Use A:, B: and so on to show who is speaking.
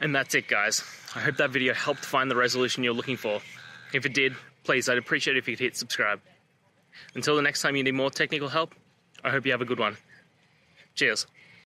A: And that's it, guys. I hope that video helped find the resolution you're looking for. If it did, please, I'd appreciate it if you could hit subscribe. Until the next time you need more technical help, I hope you have a good one. Cheers.